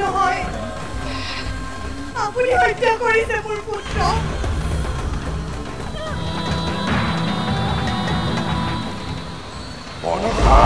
নহয় আপুনি হত্যা কৰিছে মোৰ পুত্ৰ। মনসা